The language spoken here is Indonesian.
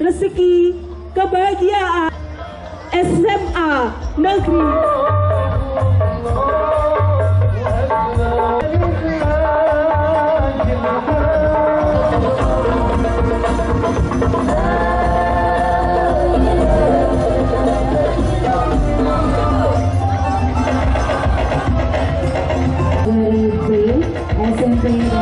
rezeki, kebahagiaan SMA Negeri. SMP